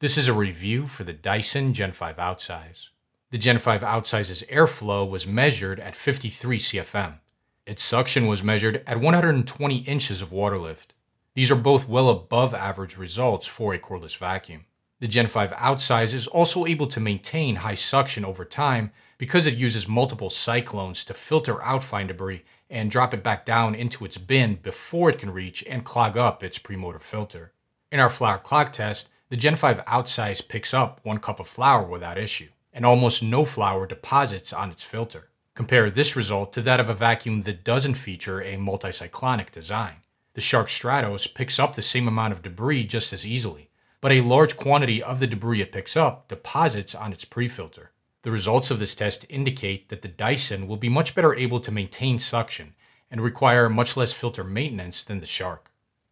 This is a review for the Dyson Gen 5 Outsize. The Gen 5 Outsize's airflow was measured at 53 CFM. Its suction was measured at 120 inches of water lift. These are both well above average results for a cordless vacuum. The Gen 5 Outsize is also able to maintain high suction over time because it uses multiple cyclones to filter out fine debris and drop it back down into its bin before it can reach and clog up its premotor filter. In our flour clog test, the Gen 5 Outsize picks up one cup of flour without issue, and almost no flour deposits on its filter. Compare this result to that of a vacuum that doesn't feature a multicyclonic design. The Shark Stratos picks up the same amount of debris just as easily, but a large quantity of the debris it picks up deposits on its pre-filter. The results of this test indicate that the Dyson will be much better able to maintain suction and require much less filter maintenance than the Shark.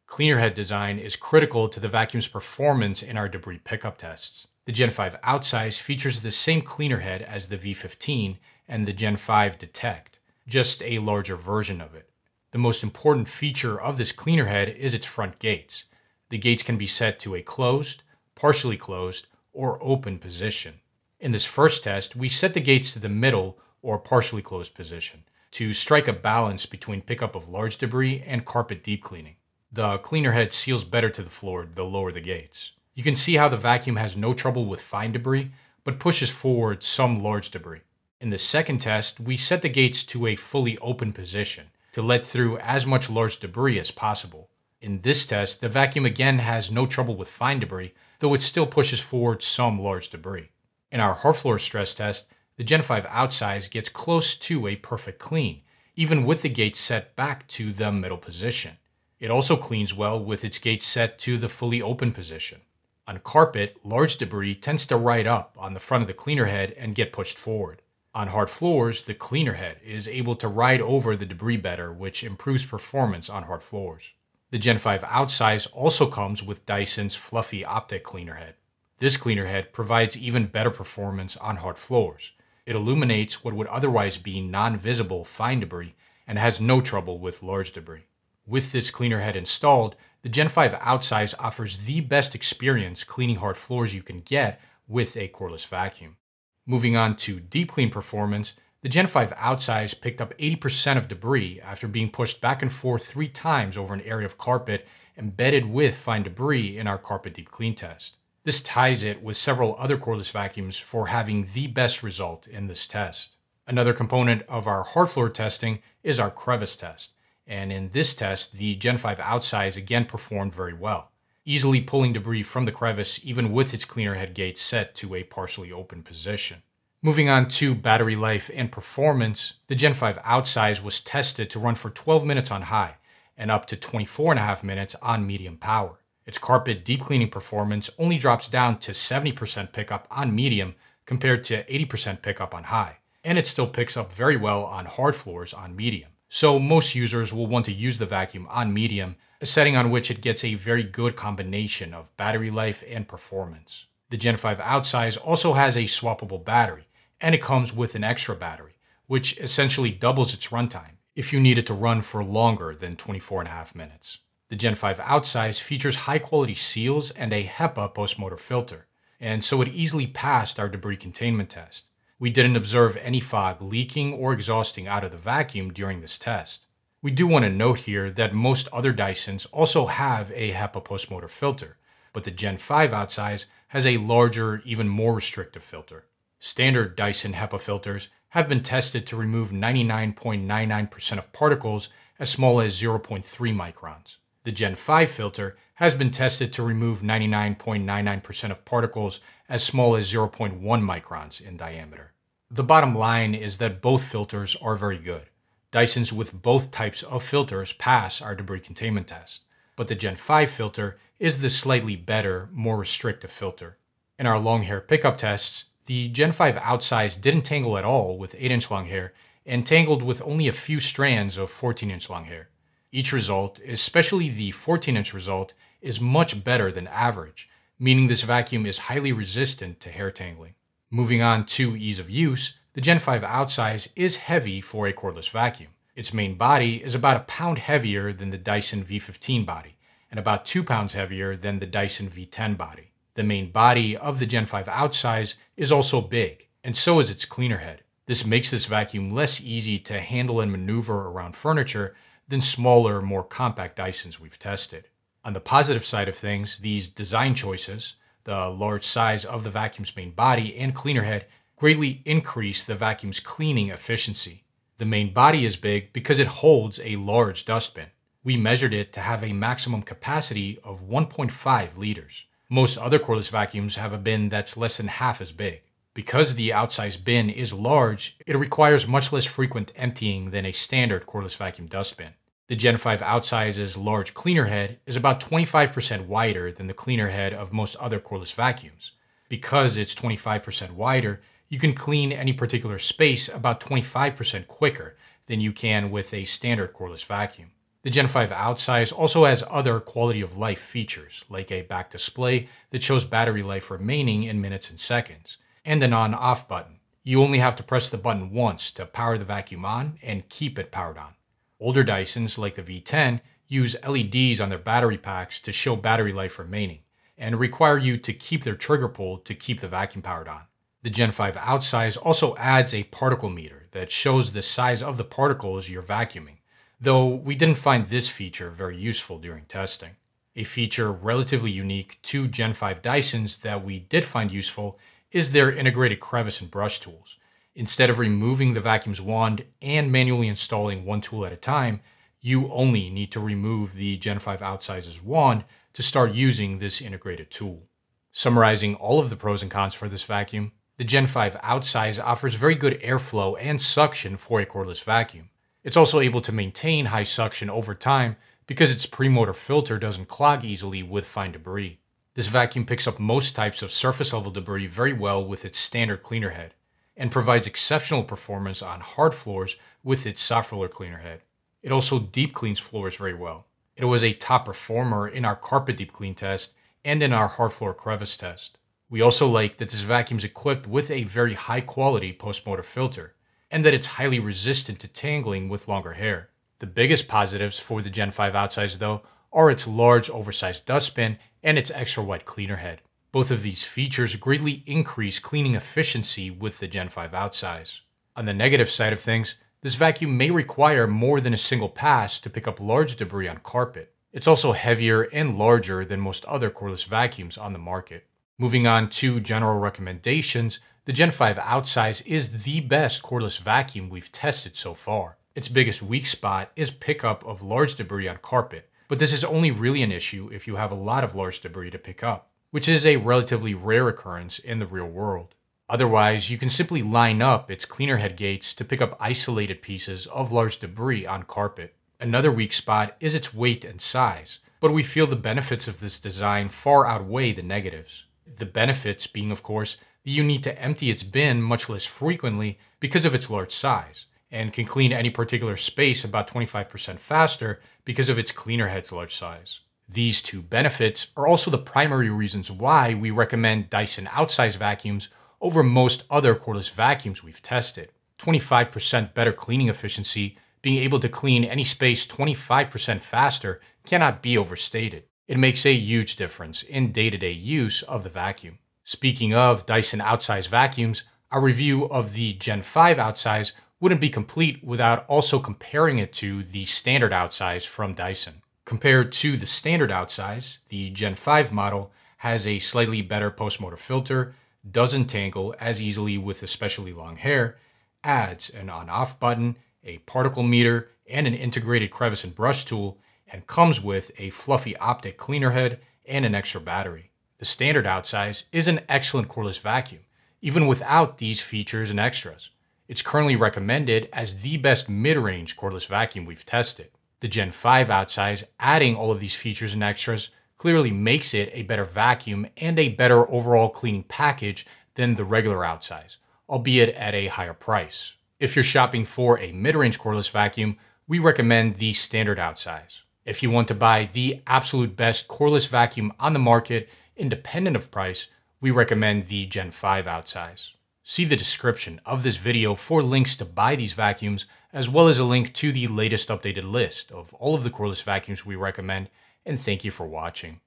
Cleaner head design is critical to the vacuum's performance in our debris pickup tests. The Gen 5 Outsize features the same cleaner head as the V15 and the Gen 5 Detect, just a larger version of it. The most important feature of this cleaner head is its front gates. The gates can be set to a closed, partially closed, or open position. In this first test, we set the gates to the middle or partially closed position to strike a balance between pickup of large debris and carpet deep cleaning. The cleaner head seals better to the floor the lower the gates. You can see how the vacuum has no trouble with fine debris, but pushes forward some large debris. In the second test, we set the gates to a fully open position to let through as much large debris as possible. In this test, the vacuum again has no trouble with fine debris, though it still pushes forward some large debris. In our hard floor stress test, the Gen 5 Outsize gets close to a perfect clean, even with the gates set back to the middle position. It also cleans well with its gate set to the fully open position. On carpet, large debris tends to ride up on the front of the cleaner head and get pushed forward. On hard floors, the cleaner head is able to ride over the debris better, which improves performance on hard floors. The Gen 5 Outsize also comes with Dyson's fluffy optic cleaner head. This cleaner head provides even better performance on hard floors. It illuminates what would otherwise be non-visible fine debris and has no trouble with large debris. With this cleaner head installed, the Gen 5 Outsize offers the best experience cleaning hard floors you can get with a cordless vacuum. Moving on to deep clean performance, the Gen 5 Outsize picked up 80% of debris after being pushed back and forth three times over an area of carpet embedded with fine debris in our carpet deep clean test. This ties it with several other cordless vacuums for having the best result in this test. Another component of our hard floor testing is our crevice test. And in this test, the Gen 5 Outsize again performed very well, easily pulling debris from the crevice even with its cleaner head gate set to a partially open position. Moving on to battery life and performance, the Gen 5 Outsize was tested to run for 12 minutes on high and up to 24 and a half minutes on medium power. Its carpet deep cleaning performance only drops down to 70% pickup on medium compared to 80% pickup on high, and it still picks up very well on hard floors on medium. So most users will want to use the vacuum on medium, a setting on which it gets a very good combination of battery life and performance. The Gen 5 Outsize also has a swappable battery, and it comes with an extra battery, which essentially doubles its runtime if you need it to run for longer than 24 and a half minutes. The Gen 5 Outsize features high quality seals and a HEPA post-motor filter, and so it easily passed our debris containment test. We didn't observe any fog leaking or exhausting out of the vacuum during this test. We do want to note here that most other Dysons also have a HEPA post-motor filter, but the Gen 5 Outsize has a larger, even more restrictive filter. Standard Dyson HEPA filters have been tested to remove 99.99% of particles as small as 0.3 microns. The Gen 5 filter has been tested to remove 99.99% of particles as small as 0.1 microns in diameter. The bottom line is that both filters are very good. Dysons with both types of filters pass our debris containment test, but the Gen 5 filter is the slightly better, more restrictive filter. In our long hair pickup tests, the Gen 5 Outsize didn't tangle at all with 8 inch long hair and tangled with only a few strands of 14 inch long hair. Each result, especially the 14 inch result, is much better than average, meaning this vacuum is highly resistant to hair tangling. Moving on to ease of use, the Gen 5 Outsize is heavy for a cordless vacuum. Its main body is about a pound heavier than the Dyson V15 body, and about 2 pounds heavier than the Dyson V10 body. The main body of the Gen 5 outsize is also big, and so is its cleaner head. This makes this vacuum less easy to handle and maneuver around furniture than smaller, more compact Dysons we've tested. On the positive side of things, these design choices, the large size of the vacuum's main body and cleaner head, greatly increase the vacuum's cleaning efficiency. The main body is big because it holds a large dustbin. We measured it to have a maximum capacity of 1.5 liters. Most other cordless vacuums have a bin that's less than half as big. Because the outsized bin is large, it requires much less frequent emptying than a standard cordless vacuum dustbin. The Gen 5 outsize's large cleaner head is about 25% wider than the cleaner head of most other cordless vacuums. Because it's 25% wider, you can clean any particular space about 25% quicker than you can with a standard cordless vacuum. The Gen 5 outsize also has other quality of life features, like a back display that shows battery life remaining in minutes and seconds, and an on off button. You only have to press the button once to power the vacuum on and keep it powered on. Older Dysons, like the V10, use LEDs on their battery packs to show battery life remaining, and require you to keep their trigger pulled to keep the vacuum powered on. The Gen 5 outsize also adds a particle meter that shows the size of the particles you're vacuuming, though we didn't find this feature very useful during testing. A feature relatively unique to Gen 5 Dysons that we did find useful is their integrated crevice and brush tools. Instead of removing the vacuum's wand and manually installing one tool at a time, you only need to remove the Gen 5 outsize's wand to start using this integrated tool. Summarizing all of the pros and cons for this vacuum, the Gen 5 outsize offers very good airflow and suction for a cordless vacuum. It's also able to maintain high suction over time because its premotor filter doesn't clog easily with fine debris. This vacuum picks up most types of surface level debris very well with its standard cleaner head, and provides exceptional performance on hard floors with its soft roller cleaner head. It also deep cleans floors very well. It was a top performer in our carpet deep clean test and in our hard floor crevice test. We also like that this vacuum is equipped with a very high quality post-motor filter, and that it's highly resistant to tangling with longer hair. The biggest positives for the Gen 5 outsize though are its large oversized dustbin and its extra wide cleaner head. Both of these features greatly increase cleaning efficiency with the Gen 5 outsize. On the negative side of things, this vacuum may require more than a single pass to pick up large debris on carpet. It's also heavier and larger than most other cordless vacuums on the market. Moving on to general recommendations, the Gen 5 outsize is the best cordless vacuum we've tested so far. Its biggest weak spot is pickup of large debris on carpet, but this is only really an issue if you have a lot of large debris to pick up, which is a relatively rare occurrence in the real world. Otherwise, you can simply line up its cleaner head gates to pick up isolated pieces of large debris on carpet. Another weak spot is its weight and size, but we feel the benefits of this design far outweigh the negatives. The benefits being, of course, that you need to empty its bin much less frequently because of its large size, and can clean any particular space about 25% faster because of its cleaner head's large size. These two benefits are also the primary reasons why we recommend Dyson outsize vacuums over most other cordless vacuums we've tested. 25% better cleaning efficiency, being able to clean any space 25% faster cannot be overstated. It makes a huge difference in day to day use of the vacuum. Speaking of Dyson outsize vacuums, our review of the Gen 5 outsize wouldn't be complete without also comparing it to the standard outsize from Dyson. Compared to the standard outsize, the Gen 5 model has a slightly better post-motor filter, doesn't tangle as easily with especially long hair, adds an on-off button, a particle meter, and an integrated crevice and brush tool, and comes with a fluffy optic cleaner head and an extra battery. The standard outsize is an excellent cordless vacuum, even without these features and extras. It's currently recommended as the best mid-range cordless vacuum we've tested. The Gen 5 outsize, adding all of these features and extras, clearly makes it a better vacuum and a better overall cleaning package than the regular outsize, albeit at a higher price. If you're shopping for a mid-range cordless vacuum, we recommend the standard outsize. If you want to buy the absolute best cordless vacuum on the market, independent of price, we recommend the Gen 5 outsize. See the description of this video for links to buy these vacuums, as well as a link to the latest updated list of all of the cordless vacuums we recommend, and thank you for watching.